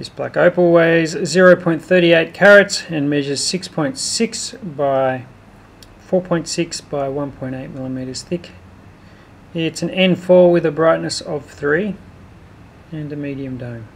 This black opal weighs 0.38 carats and measures 6.6 by 4.6 by 1.8 millimeters thick. It's an N4 with a brightness of 3 and a medium dome.